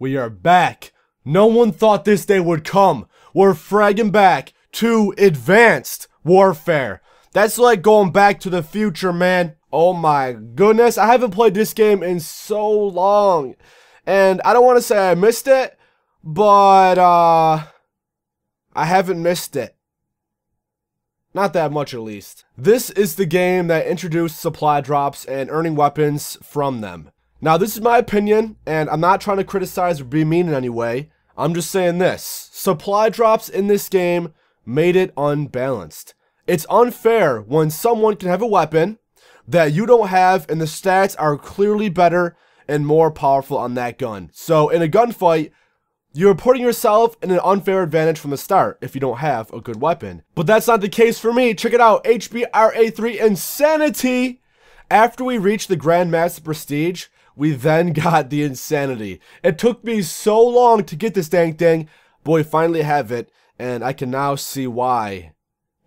We are back. No one thought this day would come. We're fragging back to Advanced Warfare. That's like going back to the future, man. Oh my goodness, I haven't played this game in so long. And I don't want to say I missed it, but uh I haven't missed it. Not that much at least. This is the game that introduced supply drops and earning weapons from them. Now, this is my opinion, and I'm not trying to criticize or be mean in any way. I'm just saying this. Supply drops in this game made it unbalanced. It's unfair when someone can have a weapon that you don't have and the stats are clearly better and more powerful on that gun. So in a gunfight, you're putting yourself in an unfair advantage from the start if you don't have a good weapon. But that's not the case for me. Check it out, HBRA3 Insanity! After we reach the Grandmaster Prestige, we then got the Insanity. It took me so long to get this dang thing, we finally have it, and I can now see why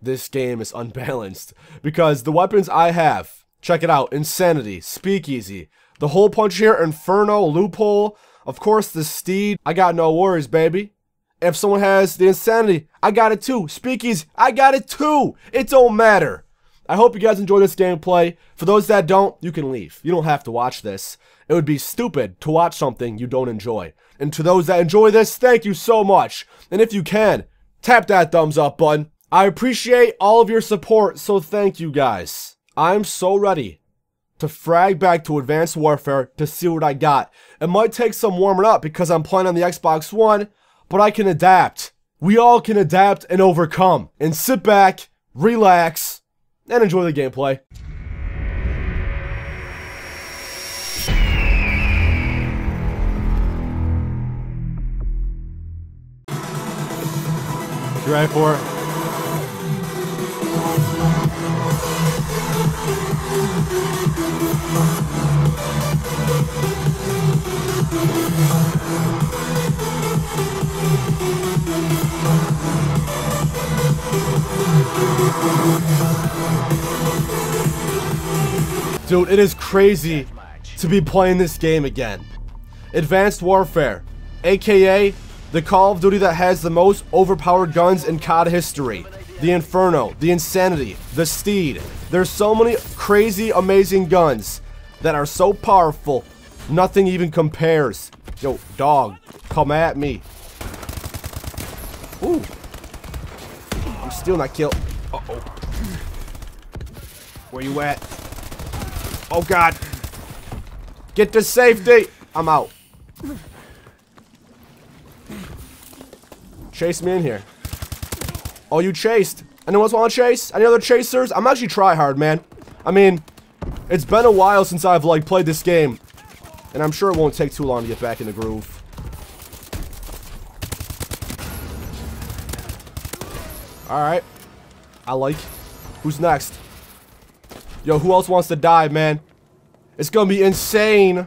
this game is unbalanced. Because the weapons I have, check it out, Insanity, Speakeasy, the hole punch here, Inferno, Loophole, of course the Steed, I got no worries, baby. If someone has the Insanity, I got it too. Speakeasy, I got it too. It don't matter. I hope you guys enjoy this gameplay. For those that don't, you can leave. You don't have to watch this. It would be stupid to watch something you don't enjoy. And to those that enjoy this, thank you so much. And if you can, tap that thumbs up button. I appreciate all of your support, so thank you guys. I'm so ready to frag back to Advanced Warfare to see what I got. It might take some warming up because I'm playing on the Xbox One, but I can adapt. We all can adapt and overcome. And sit back, relax, and enjoy the gameplay. Ready for? Dude, it is crazy to be playing this game again. Advanced Warfare, aka the Call of Duty that has the most overpowered guns in COD history. The Inferno, the Insanity, the Steed. There's so many crazy, amazing guns that are so powerful, nothing even compares. Yo, dog, come at me. Ooh. I'm still not killed. Uh-oh. Where you at? Oh god. Get to safety. I'm out. Chase me in here. Oh, you chased. Anyone else want to chase? Any other chasers? I'm actually try hard, man. I mean, it's been a while since I've, like, played this game. And I'm sure it won't take too long to get back in the groove. Alright. I like. Who's next? Yo, who else wants to die, man? It's gonna be insane.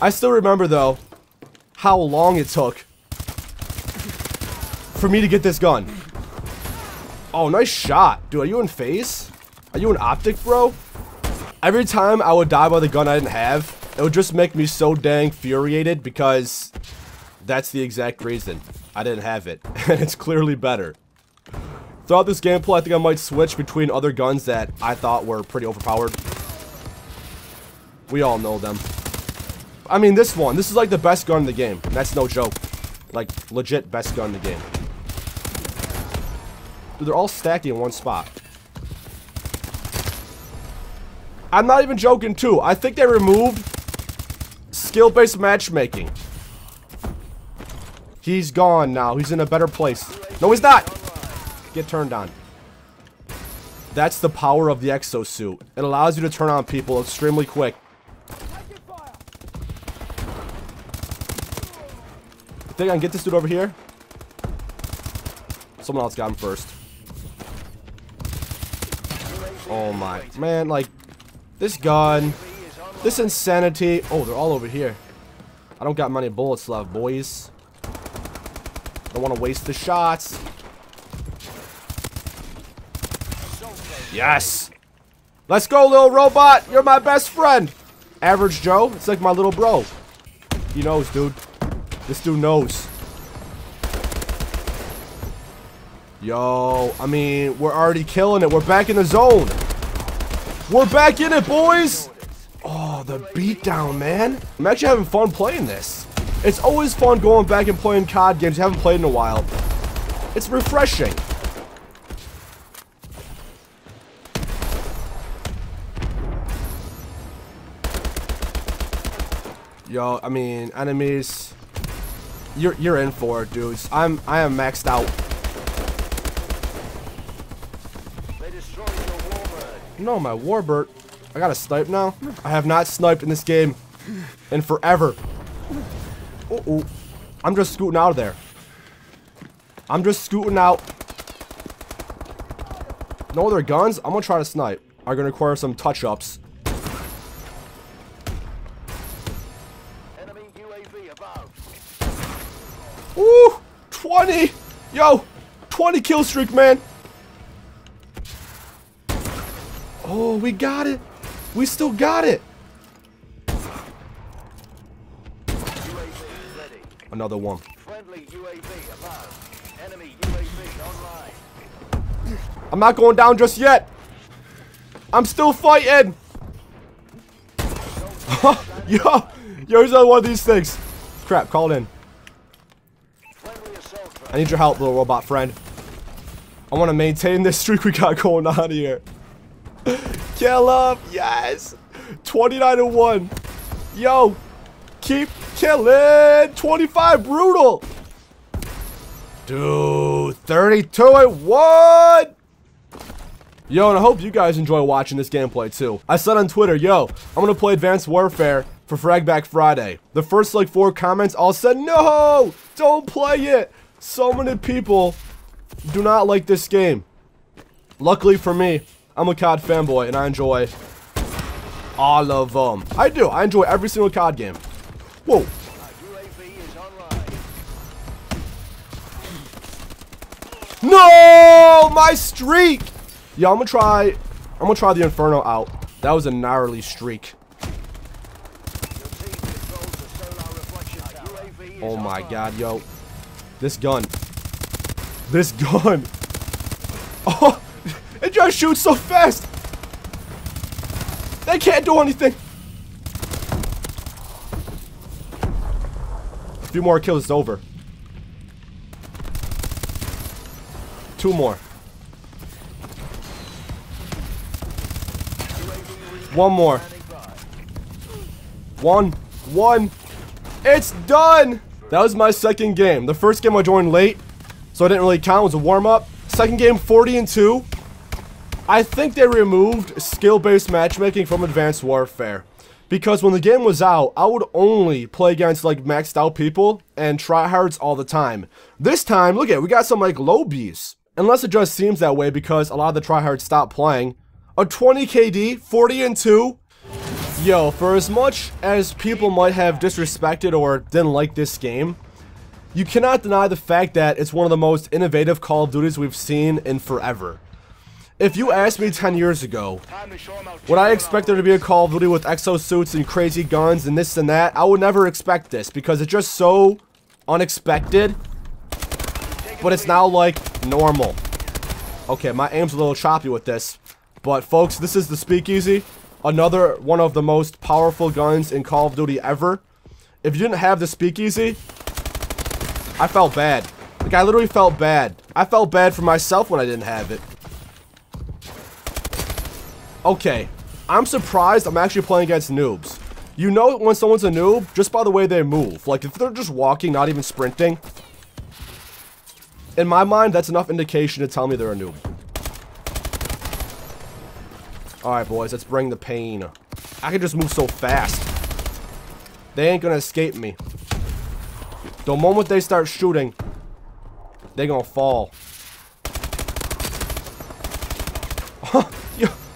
I still remember, though, how long it took for me to get this gun. Oh, nice shot. Dude, are you in FaZe? Are you an optic, bro? Every time I would die by the gun I didn't have, it would just make me so dang furiated because that's the exact reason. I didn't have it. And it's clearly better. Throughout this gameplay, I think I might switch between other guns that I thought were pretty overpowered. We all know them. I mean, this one. This is like the best gun in the game. That's no joke. Like, legit best gun in the game. They're all stacked in one spot. I'm not even joking, too. I think they removed skill-based matchmaking. He's gone now. He's in a better place. No, he's not! get turned on. That's the power of the exosuit. It allows you to turn on people extremely quick. I Think I can get this dude over here? Someone else got him first. Oh my. Man, like, this gun, this insanity. Oh, they're all over here. I don't got many bullets left, boys. Don't want to waste the shots. Yes. Let's go, little robot. You're my best friend. Average Joe. It's like my little bro. He knows, dude. This dude knows. Yo, I mean, we're already killing it. We're back in the zone. We're back in it, boys. Oh, the beatdown, man. I'm actually having fun playing this. It's always fun going back and playing COD games you haven't played in a while. It's refreshing. Yo, I mean, enemies. You're you're in for it, dudes. I'm I am maxed out. No, my Warbird. I got a snipe now. I have not sniped in this game in forever. Uh oh. I'm just scooting out of there. I'm just scooting out. No other guns? I'm gonna try to snipe. Are gonna require some touch-ups. Woo! 20! Yo! 20 kill streak, man! Oh, we got it! We still got it! Another one. I'm not going down just yet! I'm still fighting! yo! Yo, here's another one of these things. Crap, called in. I need your help, little robot friend. I want to maintain this streak we got going on here. Kill him! Yes! 29 to 1. Yo! Keep killing! 25 brutal! Dude, 32 and 1! Yo, and I hope you guys enjoy watching this gameplay too. I said on Twitter, yo, I'm gonna play Advanced Warfare for Fragback Friday. The first like four comments all said, no! Don't play it! So many people do not like this game. Luckily for me, I'm a COD fanboy and I enjoy all of them. I do. I enjoy every single COD game. Whoa. No! My streak! Yeah, I'm gonna try... I'm gonna try the Inferno out. That was a gnarly streak. Oh my god, yo. This gun. This gun. Oh, it just shoots so fast. They can't do anything. A few more kills, it's over. Two more. One more. One. One. It's done! That was my second game. The first game I joined late, so I didn't really count. It was a warm-up. Second game, 40 and 2. I think they removed skill-based matchmaking from Advanced Warfare. Because when the game was out, I would only play against like maxed out people and tryhards all the time. This time, look at it, we got some like low lobies. Unless it just seems that way because a lot of the tryhards stopped playing. A 20 KD, 40 and 2, Yo, for as much as people might have disrespected or didn't like this game, you cannot deny the fact that it's one of the most innovative Call of Duties we've seen in forever. If you asked me 10 years ago, would I expect there to be a Call of Duty with exosuits and crazy guns and this and that, I would never expect this because it's just so unexpected, but it's now like normal. Okay, my aim's a little choppy with this, but folks, this is the Speakeasy. Another one of the most powerful guns in Call of Duty ever. If you didn't have the Speakeasy, I felt bad. Like, I literally felt bad. I felt bad for myself when I didn't have it. Okay. I'm surprised I'm actually playing against noobs. You know when someone's a noob just by the way they move. Like, if they're just walking, not even sprinting. In my mind, that's enough indication to tell me they're a noob. Alright, boys, let's bring the pain. I can just move so fast. They ain't gonna escape me. The moment they start shooting, they gonna fall.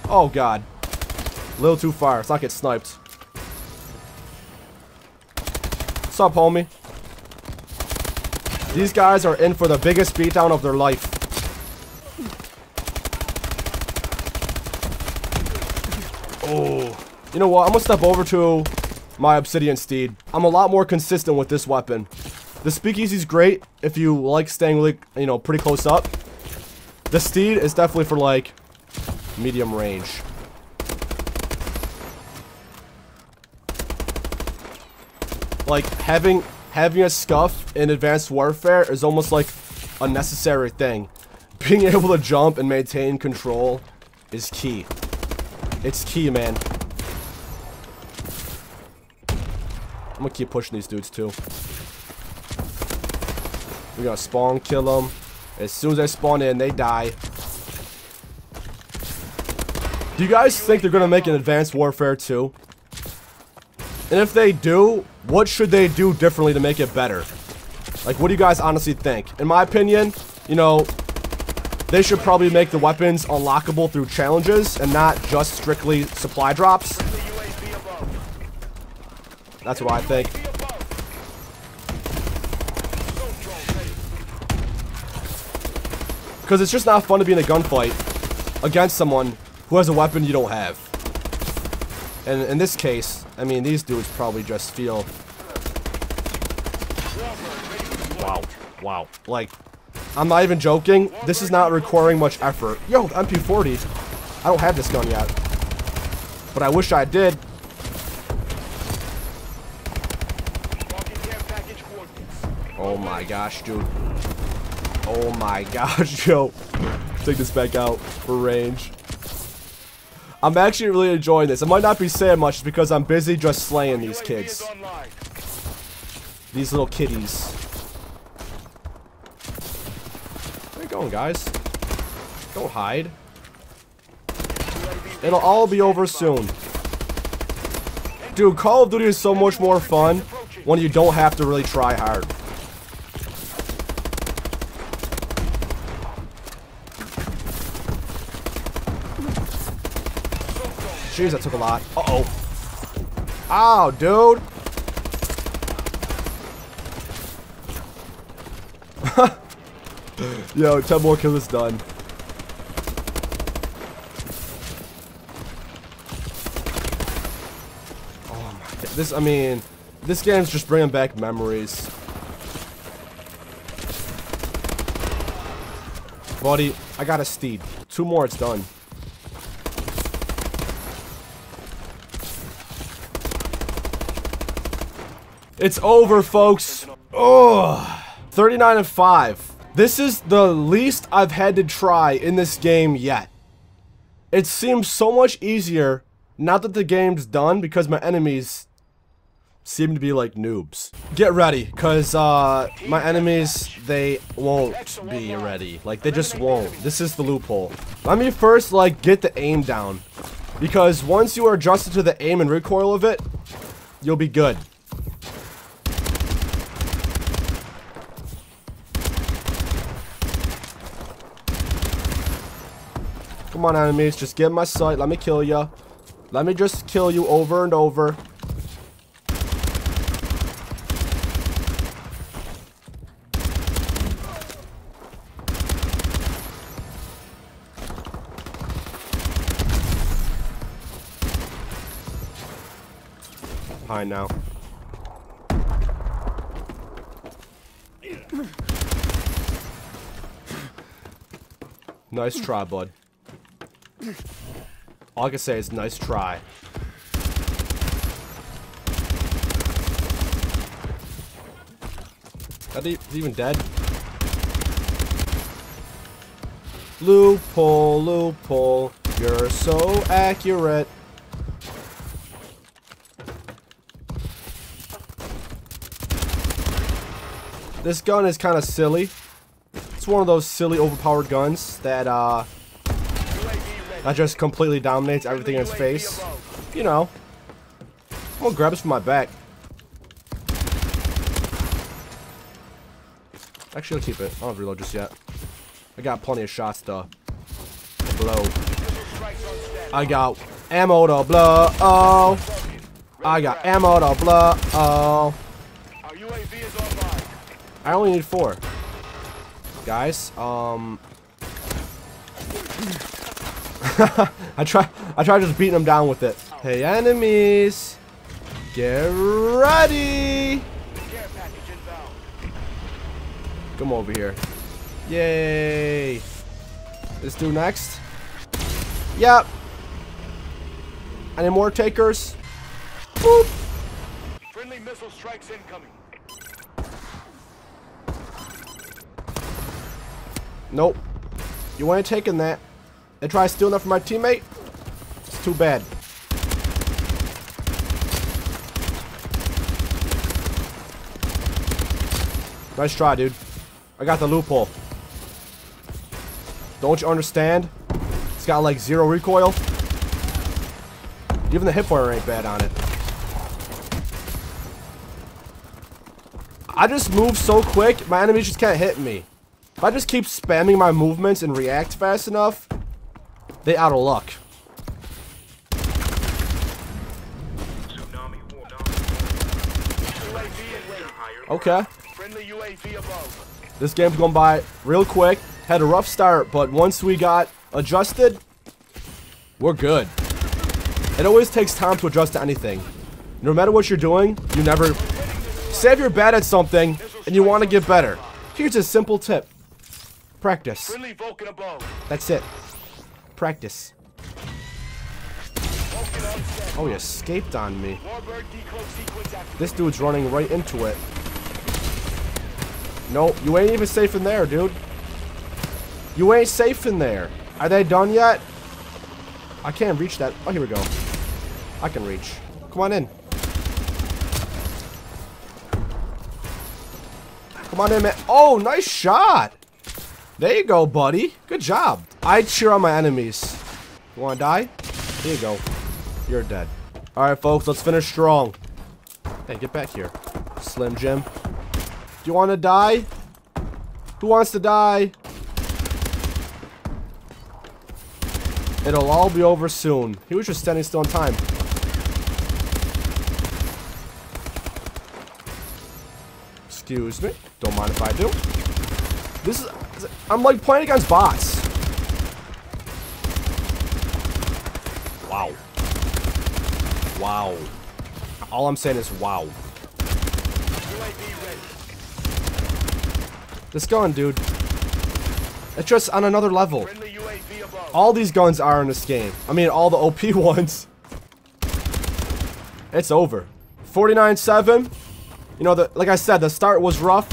Oh, God. A little too far. Let's not get sniped. What's up, homie? These guys are in for the biggest beatdown of their life. Oh. You know what? I'm gonna step over to my Obsidian Steed. I'm a lot more consistent with this weapon. The Speakeasy's great if you like staying really, you know, pretty close up. The Steed is definitely for, like, medium range. Like, having having a SCUF in Advanced Warfare is almost like a necessary thing. Being able to jump and maintain control is key. It's key, man. I'm gonna keep pushing these dudes, too. We're gonna spawn kill them. As soon as they spawn in, they die. Do you guys think they're gonna make an Advanced Warfare 2? And if they do, what should they do differently to make it better? Like, what do you guys honestly think? In my opinion, you know, they should probably make the weapons unlockable through challenges and not just strictly supply drops. That's what I think. Because it's just not fun to be in a gunfight against someone who has a weapon you don't have. And in this case, I mean, these dudes probably just feel... Wow. Wow. Like, I'm not even joking. This is not requiring much effort. Yo, MP40. I don't have this gun yet. But I wish I did. Oh my gosh, dude. Oh my gosh, yo. Take this back out for range. I'm actually really enjoying this. I might not be saying much because I'm busy just slaying these kids. These little kitties. Where you going, guys? Don't hide. It'll all be over soon. Dude, Call of Duty is so much more fun when you don't have to really try hard. Jeez, that took a lot. Uh-oh. Ow, dude. Yo, 10 more kills done. Oh my god. This, I mean, this game's just bringing back memories. Buddy, I got a steed. Two more, it's done. It's over, folks. Oh, 39 and 5. This is the least I've had to try in this game yet. It seems so much easier now that the game's done because my enemies seem to be like noobs. Get ready, because uh, my enemies, they won't be ready. Like, they just won't. This is the loophole. Let me first, like, get the aim down. Because once you are adjusted to the aim and recoil of it, you'll be good. Come on, enemies. Just get my sight. Let me kill you. Let me just kill you over and over. Fine now. Nice try, bud. All I can say is nice try. They even dead? Loophole, loophole, you're so accurate. This gun is kind of silly. It's one of those silly overpowered guns that uh, that just completely dominates everything in its face. You know. I'm gonna grab this from my back. Actually, I'll keep it. I don't reload just yet. I got plenty of shots to blow. I got ammo to blow. Oh. I got ammo to blow. Oh. I only need four. Guys, um, I try I try just beating them down with it. Hey enemies. Get ready! Care package inbound. Come over here. Yay! This dude next. Yep. Any more takers? Boop. Friendly missile strikes incoming. Nope. You ain't taking that. They try stealing that from my teammate? It's too bad. Nice try, dude. I got the loophole. Don't you understand? It's got like zero recoil. Even the hipfire ain't bad on it. I just move so quick, my enemies just can't hit me. If I just keep spamming my movements and react fast enough, they out of luck. UAV in range. Okay. Friendly UAV above. This game's going by real quick. Had a rough start, but once we got adjusted, we're good. It always takes time to adjust to anything. No matter what you're doing, you never... Say if you're bad at something, and you want to get better. Here's a simple tip. Practice. Friendly Vulcan above. That's it. Practice. Oh, he escaped on me. This dude's running right into it. Nope, you ain't even safe in there, dude. You ain't safe in there. Are they done yet? I can't reach that. Oh, here we go. I can reach. Come on in. Come on in, man. Oh, nice shot. There you go, buddy. Good job. I cheer on my enemies. You want to die? Here you go. You're dead. All right, folks, let's finish strong. Hey, get back here. Slim Jim. Do you want to die? Who wants to die? It'll all be over soon. He was just standing still in time. Excuse me. Don't mind if I do. This is... I'm like playing against bots. Wow. Wow. All I'm saying is wow. This gun, dude. It's just on another level. Friendly UAV above. All these guns are in this game. I mean, all the OP ones. It's over. 49-7. You know, the, like I said, the start was rough.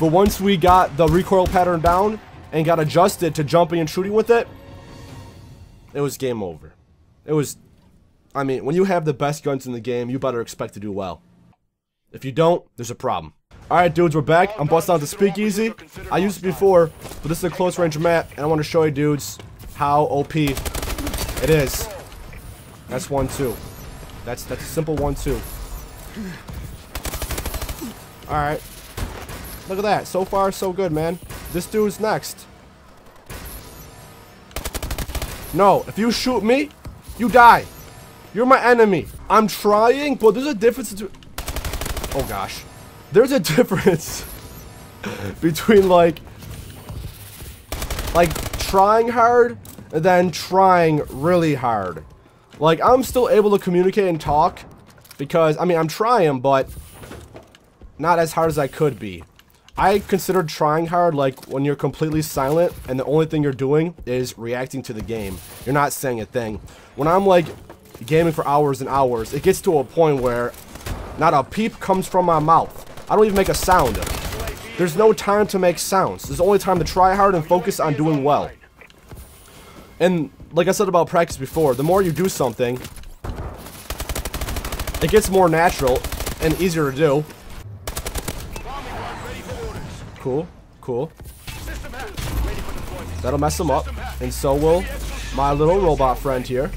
But once we got the recoil pattern down and got adjusted to jumping and shooting with it, it was game over. It was... I mean, when you have the best guns in the game, you better expect to do well. If you don't, there's a problem. Alright, dudes, we're back. I'm busting out the speakeasy. I used it before, but this is a close range map, and I want to show you dudes how OP it is. That's one, two. That's that's a simple one, two. Alright. Look at that. So far, so good, man. This dude's next. No, if you shoot me, you die. You're my enemy. I'm trying, but there's a difference between... Oh, gosh. There's a difference between, like... Like, trying hard and then trying really hard. Like, I'm still able to communicate and talk because, I mean, I'm trying, but not as hard as I could be. I consider trying hard like when you're completely silent and the only thing you're doing is reacting to the game. You're not saying a thing. When I'm like gaming for hours and hours, it gets to a point where not a peep comes from my mouth. I don't even make a sound. There's no time to make sounds. There's only time to try hard and focus on doing well. And like I said about practice before, the more you do something, it gets more natural and easier to do. Cool, cool. That'll mess them up. And so will my little robot friend here.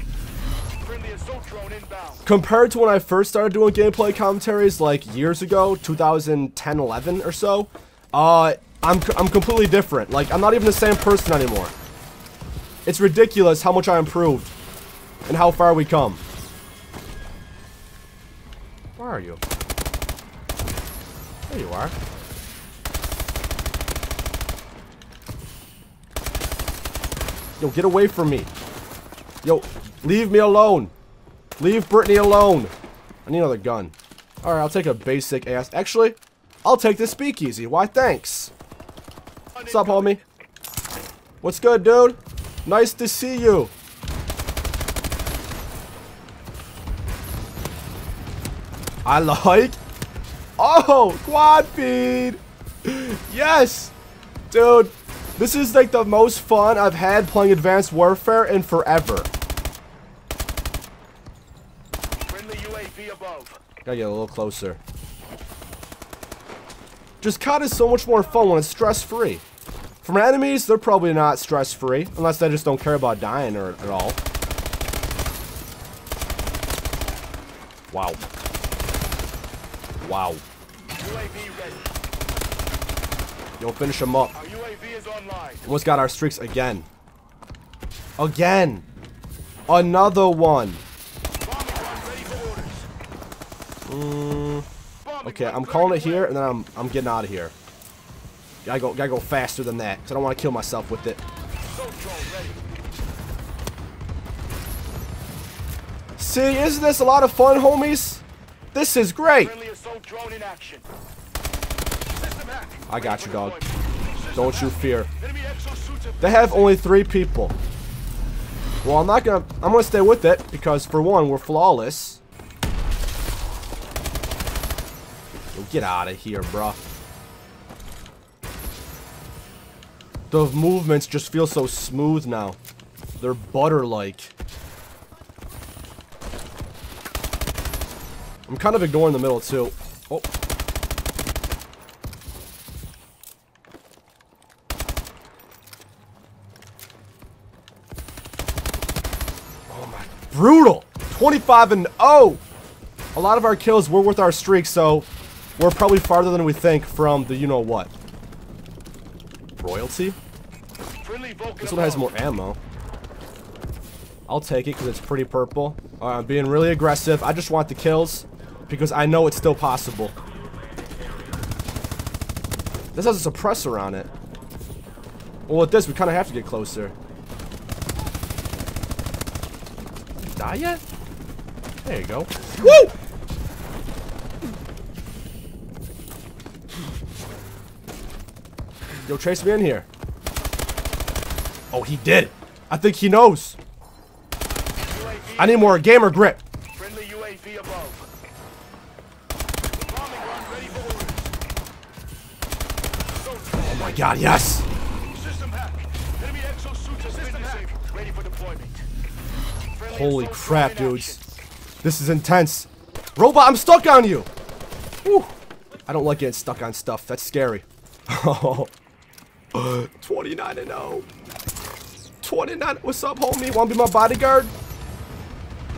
Compared to when I first started doing gameplay commentaries like years ago, 2010, 11 or so, uh, I'm, I'm completely different. Like, I'm not even the same person anymore. It's ridiculous how much I improved and how far we come. Where are you? There you are. Yo, get away from me. Yo, leave me alone. Leave Brittany alone. I need another gun. Alright, I'll take a basic ass. Actually, I'll take the speakeasy. Why, thanks. What's up, homie? What's good, dude? Nice to see you. I like. Oh, quad feed. Yes. Dude, this is like the most fun I've had playing Advanced Warfare in forever. Gotta get a little closer. Just COD is so much more fun when it's stress-free. From enemies, they're probably not stress-free, unless they just don't care about dying or at all. Wow. Wow. Yo, finish him up. Almost got our streaks again. Again. Another one. Bombing run ready for orders. Mm, okay, I'm calling it here, and then I'm I'm getting out of here. Gotta go, gotta go faster than that, cause I don't want to kill myself with it. Assault drone ready. See, isn't this a lot of fun, homies? This is great. Friendly assault drone in action. System hack. I got you, dog. Don't you fear. Enemy exosuits have They have only three people. Well, I'm not gonna. I'm gonna stay with it because, for one, we're flawless. Yo, get out of here, bruh. The movements just feel so smooth now. They're butter-like. I'm kind of ignoring the middle too. Oh. oh brutal 25 and 0 a lot of our kills were with our streak so we're probably farther than we think from the you know what royalty this one has more ammo. I'll take it because it's pretty purple. Alright, I'm being really aggressive. I just want the kills because I know it's still possible. This has a suppressor on it. Well with this we kind of have to get closer. Die yet? There you go. Woo! Yo, chase me in here. Oh, he did. I think he knows. I need more GamerGrip. Friendly UAV above. Bombing run ready for orders. Assault drone Oh my god, yes. System hack. Enemy exosuits have been disabled. Ready for deployment. Friendly Holy crap, dudes. This is intense. Robot, I'm stuck on you. Whew. I don't like getting stuck on stuff. That's scary. Oh. 29 and 0. 29. What's up, homie? Want to be my bodyguard?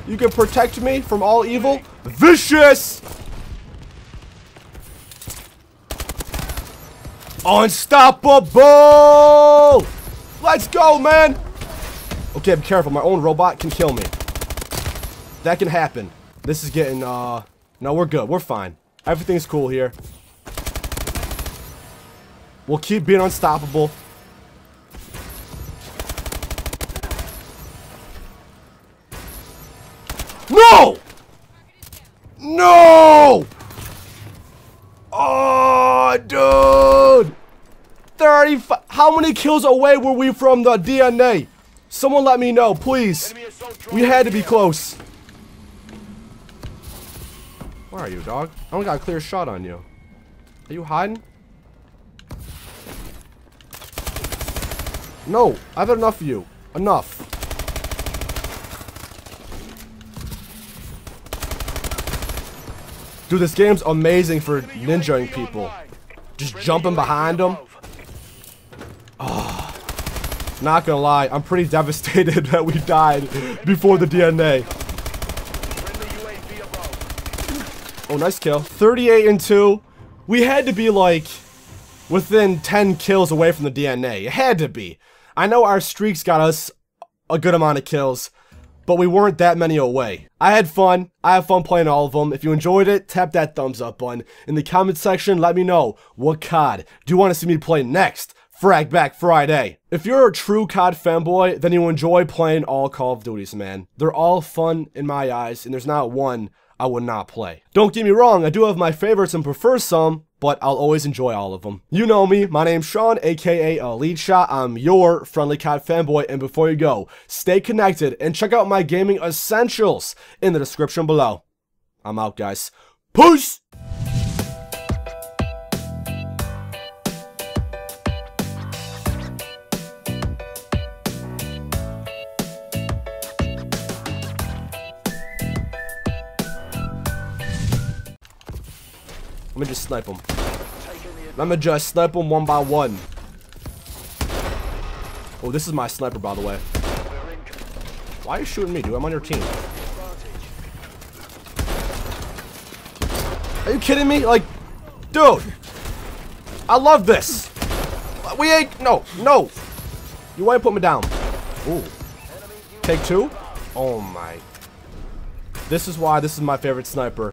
You can protect me from all evil? Vicious! Unstoppable! Let's go, man! Okay, be careful. My own robot can kill me. That can happen. This is getting, uh... No, we're good. We're fine. Everything's cool here. We'll keep being unstoppable. No! No! Oh, dude! 35. How many kills away were we from the DNA? Someone let me know, please. Enemy assault drone We had to be close. Where are you, dog? I don't got a clear shot on you. Are you hiding? No, I've had enough of you. Enough. Dude, this game's amazing for ninjaing people. Just jumping behind them. above. Ah, not gonna lie, I'm pretty devastated that we died before the DNA. Oh, nice kill. 38 and 2. We had to be like within 10 kills away from the DNA. It had to be. I know our streaks got us a good amount of kills, but we weren't that many away. I had fun. I have fun playing all of them. If you enjoyed it, tap that thumbs up button. In the comment section, let me know what COD do you want to see me play next. Frag Back Friday. If you're a true COD fanboy, then you enjoy playing all Call of Duties, man. They're all fun in my eyes, and there's not one I would not play. Don't get me wrong, I do have my favorites and prefer some, but I'll always enjoy all of them. You know me, my name's Sean, aka EliteShot. I'm your friendly COD fanboy, and before you go, stay connected and check out my gaming essentials in the description below. I'm out, guys. Peace! Let me just snipe them. Let me just snipe them one by one. Oh, this is my sniper, by the way. Why are you shooting me, dude? I'm on your team. Are you kidding me? Like, dude. I love this. We ain't, no, no. You want to put me down. Ooh. Take two? Oh my. This is why this is my favorite sniper.